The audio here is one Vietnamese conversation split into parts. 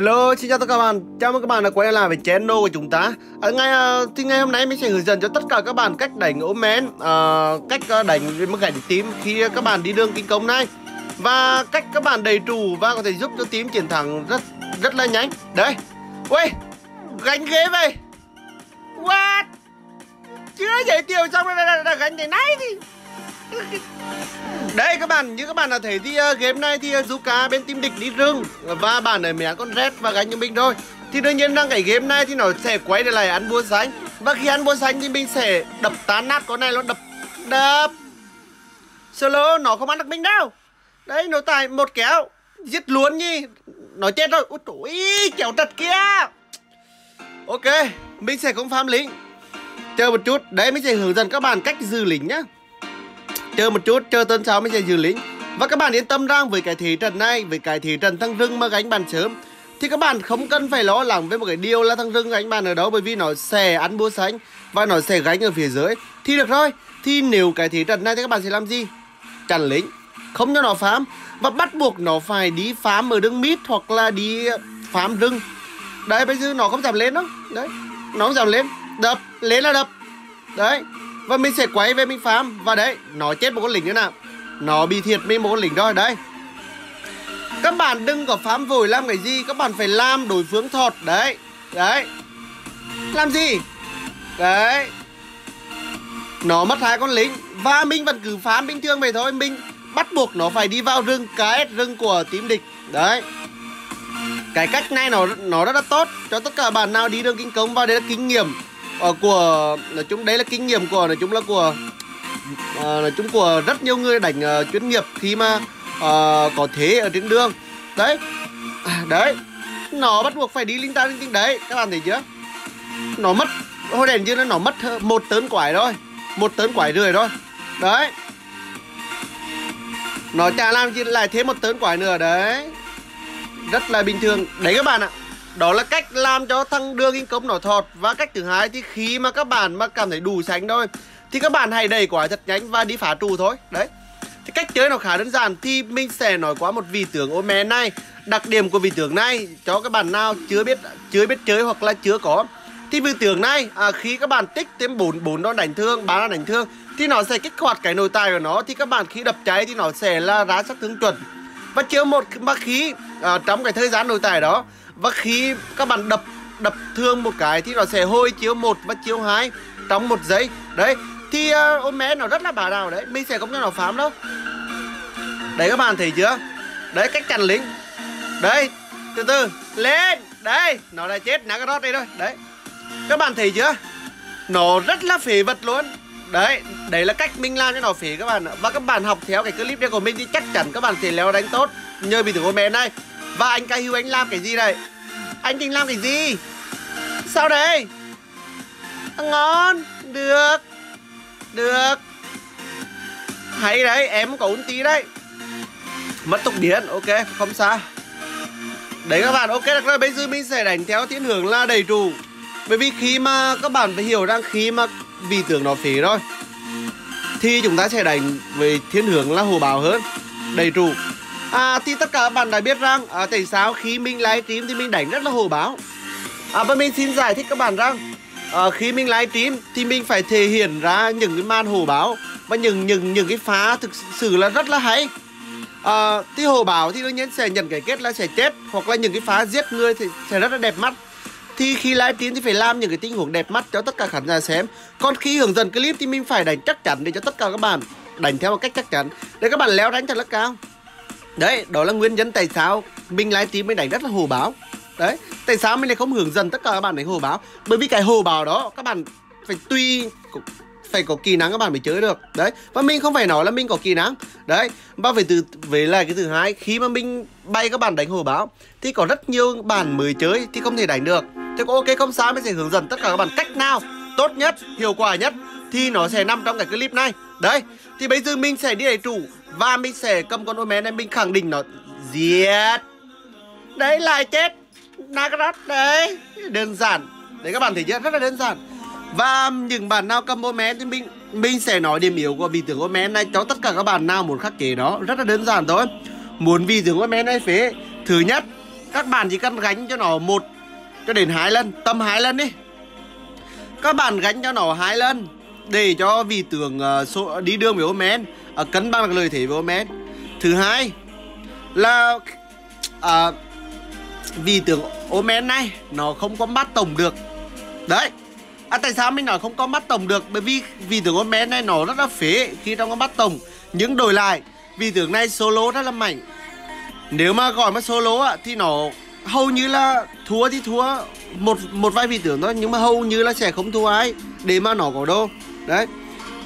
Hello, xin chào tất cả các bạn. Chào mừng các bạn đã quay lại với channel của chúng ta. À, ngay, à, thì ngày hôm nay mình sẽ hướng dẫn cho tất cả các bạn cách đánh ốm men, à, cách à, đánh mức gạch tím khi các bạn đi đường kinh công này và cách các bạn đầy trụ và có thể giúp cho tím chiến thắng rất rất là nhanh. Đấy. Ui, gánh ghế vậy. What? Chưa giới thiệu xong đã, là, là gánh thế này thì đây các bạn, như các bạn đã thấy thì uh, game này thì uh, Zuka bên team địch đi rừng và bạn ở mẹ con Red và gánh như mình thôi. Thì đương nhiên rằng cái game này thì nó sẽ quay trở lại ăn búa xanh và khi ăn búa xanh thì mình sẽ đập tán nát con này nó đập đập solo nó không ăn được mình đâu. Đấy nó tài một kéo giết luôn nhỉ. Nó chết rồi. Ôi trời kéo trật kia. Ok, mình sẽ không farm lính. Chờ một chút, đấy mình sẽ hướng dẫn các bạn cách giữ lính nhá chờ một chút, chờ tuần sau mới sẽ giữ lính và các bạn yên tâm rằng với cái thị trần này, với cái thị trần thăng rừng mà gánh bàn sớm, thì các bạn không cần phải lo lắng với một cái điều là thằng rừng gánh bàn ở đâu bởi vì nó sẽ ăn búa xanh và nó sẽ gánh ở phía dưới. Thì được rồi, thì nếu cái thị trần này thì các bạn sẽ làm gì? Chặn lính không cho nó phám và bắt buộc nó phải đi phám ở đường mít hoặc là đi phám rừng. Đấy, bây giờ nó không dám lên đâu đấy, nó không dám lên. Đập, lên là đập. Đấy và mình sẽ quay về mình farm. Và đấy, Nó chết một con lính nữa nào. Nó bị thiệt mình một con lính rồi Đấy Các bạn đừng có farm vội làm cái gì. Các bạn phải làm đối phương thọt. Đấy Đấy. Làm gì? Đấy. Nó mất hai con lính. Và mình vẫn cứ farm bình thường vậy thôi. Mình bắt buộc nó phải đi vào rừng KS rừng của team địch. Đấy. Cái cách này nó nó rất là tốt cho tất cả bạn nào đi đường kinh công và đây là kinh nghiệm uh, của nói chung đấy là kinh nghiệm của nói chung là của uh, nói chung của rất nhiều người đánh uh, chuyên nghiệp khi mà uh, có thế ở trên đường. Đấy à, đấy nó bắt buộc phải đi linh ta linh tinh đấy các bạn thấy chưa? Nó mất hồi đèn chưa nó mất một tấn quải thôi một tấn quải rưỡi thôi đấy. Nó chả làm gì lại thêm một tấn quải nữa đấy. Rất là bình thường. Đấy các bạn ạ đó là cách làm cho thăng đưa kinh cống nó thọt. Và cách thứ hai thì khi mà các bạn mà cảm thấy đủ sánh thôi Thì các bạn hãy đẩy quả thật nhánh và đi phá trụ thôi. Đấy. Thì cách chơi nó khá đơn giản Thì mình sẽ nói qua một vị tướng Omen này. Đặc điểm của vị tướng này Cho các bạn nào chưa biết chưa biết chơi hoặc là chưa có Thì vị tướng này à, Khi các bạn tích thêm 4, 4 đòn đánh thương 3 đòn đánh thương Thì nó sẽ kích hoạt cái nội tài của nó. Thì các bạn khi đập cháy thì nó sẽ là ra sát thương chuẩn. Và chiếu một mà khí à, Trong cái thời gian nội tài đó và khi các bạn đập đập thương một cái thì nó sẽ hôi chiếu một và chiếu hai trong một giây. Đấy thì ờ, uh, ôm mé nó rất là bà đào đấy mình sẽ không cho nó phám đâu. Đấy các bạn thấy chưa? Đấy cách chặn lính. Đấy từ từ lên. Đấy nó đã chết Nagarot đây thôi đấy các bạn thấy chưa? Nó rất là phế vật luôn. Đấy đấy là cách mình làm cho nó phế các bạn và các bạn học theo cái clip này của mình thì chắc chắn các bạn sẽ leo đánh tốt nhờ bị tưởng mẹ này và anh ca hưu anh làm cái gì đây? Anh định làm cái gì? Sao đây? Ngon, Được Được. Hay đấy, em có tí đấy. Mất tục điện, Ok, không sao. Đấy các bạn, ok, được rồi, Bây giờ mình sẽ đánh theo thiên hướng là đầy đủ. Bởi vì khi mà các bạn phải hiểu rằng khi mà vì tưởng nó phí rồi, Thì chúng ta sẽ đánh về thiên hướng là hồ bào hơn, Đầy đủ. À thì tất cả các bạn đã biết rằng à, tại sao khi mình livestream thì mình đánh rất là hồ báo. À và mình xin giải thích các bạn rằng à, khi mình livestream thì mình phải thể hiện ra những cái màn hồ báo và những những những cái phá thực sự là rất là hay. À, thì hồ báo thì đương nhiên sẽ nhận cái kết là sẽ chết hoặc là những cái phá giết người thì sẽ rất là đẹp mắt. Thì khi livestream thì phải làm những cái tình huống đẹp mắt cho tất cả khán giả xem. Còn khi hướng dẫn clip thì mình phải đánh chắc chắn để cho tất cả các bạn đánh theo một cách chắc chắn. Để các bạn leo đánh thật là cao đấy, đó là nguyên nhân tại sao mình livestream mình đánh rất là hồ báo. Đấy, tại sao mình lại không hướng dẫn tất cả các bạn đánh hồ báo? Bởi vì cái hồ báo đó, các bạn phải tuy phải có kỹ năng các bạn mới chơi được. Đấy, và mình không phải nói là mình có kỹ năng. Đấy, và về từ về lại cái thứ hai, khi mà mình bay các bạn đánh hồ báo, thì có rất nhiều bạn mới chơi thì không thể đánh được. Thế có ok không sao, mình sẽ hướng dẫn tất cả các bạn cách nào tốt nhất, hiệu quả nhất, thì nó sẽ nằm trong cái clip này đấy, thì bây giờ mình sẽ đi đầy chủ và mình sẽ cầm con Omen này, mình khẳng định nó Giết. Đấy, lại chết. Nagarat đấy. Đơn giản. Đấy, các bạn thấy chưa? Rất là đơn giản. Và những bạn nào cầm Omen thì mình Mình sẽ nói điểm yếu của vị tướng Omen này Cho tất cả các bạn nào muốn khắc chế nó. Rất là đơn giản thôi. Muốn vị tướng Omen này phế, Thứ nhất, các bạn chỉ cần gánh cho nó một cho đến hai lần, tầm hai lần đi. Các bạn gánh cho nó hai lần để cho vị tướng uh, ờ, đi đường với Omen uh, ờ, cân bằng lời thế với Omen thứ hai là ờ, uh, vị tướng Omen này nó không có bắt tổng được. Đấy. À tại sao mình nói không có bắt tổng được? Bởi vì vị tướng Omen này nó rất là phế Khi trong có bắt tổng Nhưng đổi lại vị tướng này solo rất là mạnh. Nếu mà gọi mà solo thì nó hầu như là thua thì thua một một vài vị tướng thôi nhưng mà hầu như là sẽ không thua ai để mà nó có đô đấy.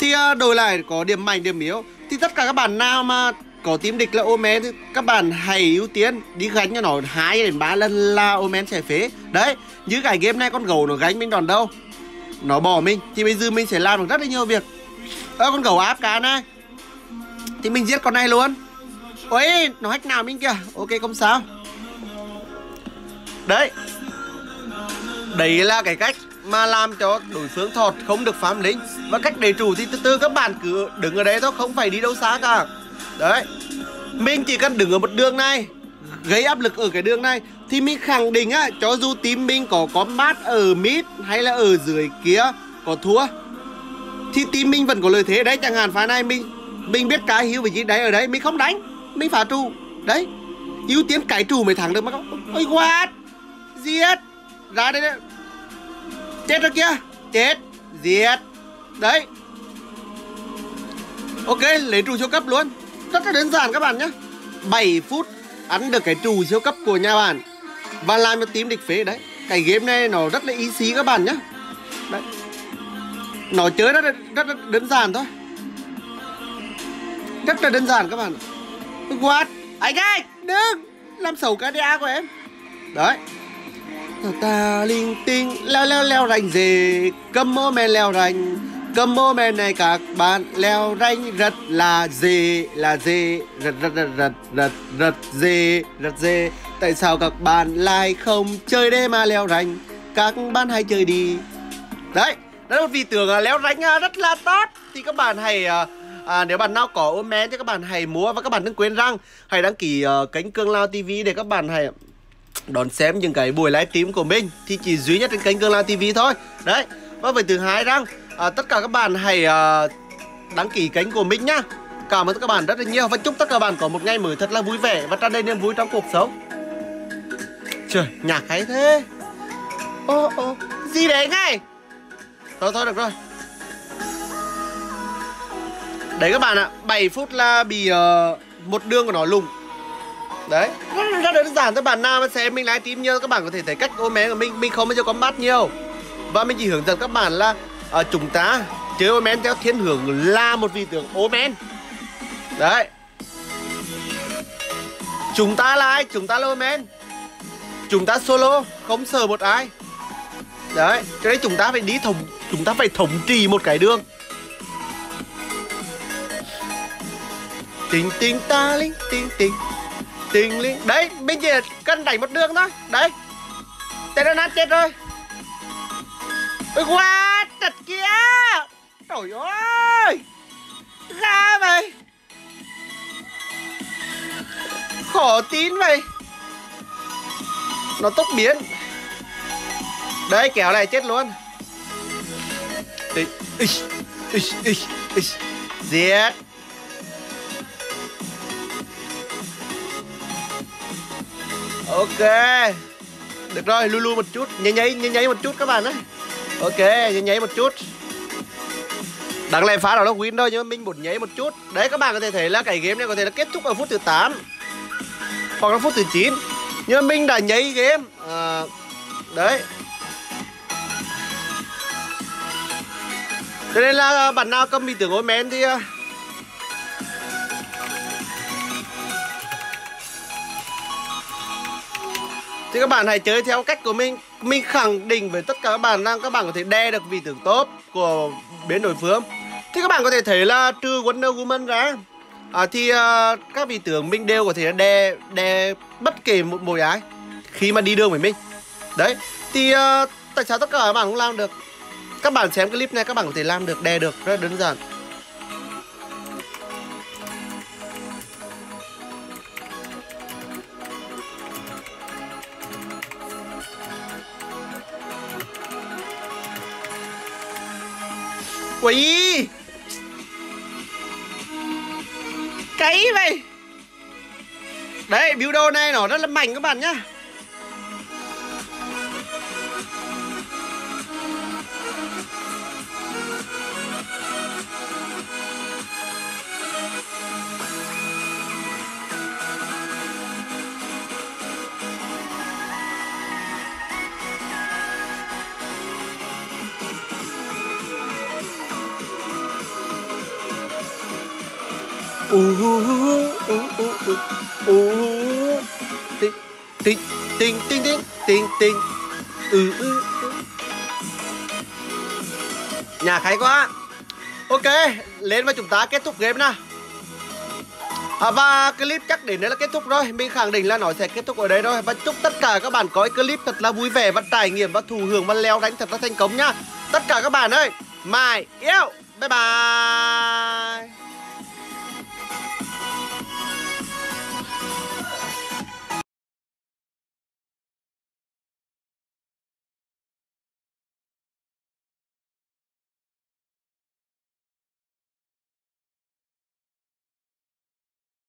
Thì à, đổi lại có điểm mạnh, điểm yếu. Thì tất cả các bạn nào mà có team địch là Omen thì các bạn hãy ưu tiên đi gánh cho nó hai đến ba lần là Omen sẽ phế. Đấy, như cái game này con gấu nó gánh mình đòn đâu? Nó bỏ mình, thì bây giờ mình sẽ làm được rất là nhiều việc. Ơ, con gấu áp cá này. Thì mình giết con này luôn. Ôi, nó hack nào mình kìa. Ok, không sao. Đấy. Đấy là cái cách mà làm cho đối phương thọt không được phám lính và cách để chủ thì từ từ các bạn cứ đứng ở đây thôi, không phải đi đâu xa cả. Đấy. Mình chỉ cần đứng ở một đường này, gây áp lực ở cái đường này, thì mình khẳng định á, cho dù team mình có có mát ở mid hay là ở dưới kia, có thua, thì team mình vẫn có lợi thế. Đấy, chẳng hạn pha này mình mình biết cái hiểu về gì đấy ở đấy, mình không đánh, mình phá trụ. Đấy. Ưu tiên cái trụ mới thắng được mà không? Ôi what giết. Ra đây đấy chết rồi kia chết diệt đấy. Ok lấy trụ siêu cấp luôn. Rất là đơn giản các bạn nhé. 7 phút ăn được cái trụ siêu cấp của nhà bạn. Và làm cho team địch phế đấy. Cái game này nó rất là ý xí các bạn nhé. Đấy. Nó chơi rất là, rất là đơn giản thôi. Rất là đơn giản các bạn. What? Anh ơi đừng! Làm xấu cái da của em. Đấy ta linh tinh. Leo leo leo rành gì cầm mô men leo rành cầm mô men này các bạn leo rành rất là gì là gì rất rất rất rất rất rất gì rất gì tại sao các bạn lại không chơi đêm mà leo rành các bạn hãy chơi đi. Đấy đó là một vị tưởng à, leo rành à, rất là tốt. Thì các bạn hãy À, à nếu bạn nào có ôm mé thì các bạn hãy mua và các bạn đừng quên rằng hãy đăng ký uh, kênh Cương Lao TV để các bạn hãy đón xem những cái buổi livestream của mình thì chỉ duy nhất trên kênh Cường lan TV thôi. Đấy và với thứ hai rằng à, tất cả các bạn hãy à, đăng ký kênh của mình nhá. Cảm ơn các bạn rất là nhiều và chúc tất cả các bạn có một ngày mới thật là vui vẻ và tràn đầy niềm vui trong cuộc sống. Trời nhạc hay thế. Ô ô gì đấy ngay? Thôi thôi được rồi. Đấy các bạn ạ 7 phút là bị uh, một đường của nó lùng. Đấy. rất, đơn giản các bạn nào mà xem mình tím nhiều các bạn có thể thấy cách ôm em của mình mình không bao giờ có mắt nhiều. Và mình chỉ hướng dẫn các bạn là uh, chúng ta chơi ôm men theo thiên hướng là một vị tướng ôm men. Đấy. Chúng ta là ai? Chúng ta là ôm men. Chúng ta solo không sợ một ai. Đấy cho nên chúng ta phải đi thống chúng ta phải thống trị một cái đường. Tình tình ta linh tình tình tình linh đấy mình chỉ cần đẩy một đường thôi. Đấy. Tên nó chết rồi ôi quá chặt kia trời ơi. Ra vậy khó tin vậy nó tốc biến. Đấy, kéo này chết luôn. Giết. Ok. Được rồi lu lu một chút. Nháy nháy nháy nháy một chút các bạn đấy ok nháy nháy một chút. Đáng lẽ phá nào nó win thôi nhưng mà mình muốn nháy một chút. Đấy các bạn có thể thấy là cái game này có thể là kết thúc ở phút thứ 8 hoặc là phút thứ 9 nhưng mà mình đã nháy game. À, đấy. Cho nên là bạn nào cầm bị tưởng ối men thì à, thì các bạn hãy chơi theo cách của mình. Mình khẳng định với tất cả các bạn rằng các bạn có thể đe được vị tướng tốt của biến đổi phương. Thì các bạn có thể thấy là trừ Wonder Woman ra à, thì uh, các vị tướng mình đều có thể đe đe bất kỳ một mồi ái khi mà đi đường với mình. Đấy thì uh, tại sao tất cả các bạn không làm được? Các bạn xem clip này các bạn có thể làm được đe được rất đơn giản. Quỷ. Cái vậy? Đấy build đồ này nó rất là mạnh các bạn nhá. Tinh tinh tinh tinh tinh tinh tinh ừ, ừ, ừ. Nhà khay quá. Ok Lên và chúng ta kết thúc game nào. À, Và clip chắc đến đây là kết thúc rồi. Mình khẳng định là nó sẽ kết thúc ở đây rồi. Và chúc tất cả các bạn có clip thật là vui vẻ Và trải nghiệm và thù hưởng và leo đánh thật là thành công nhá Tất cả các bạn ơi Mày yêu. Bye bye.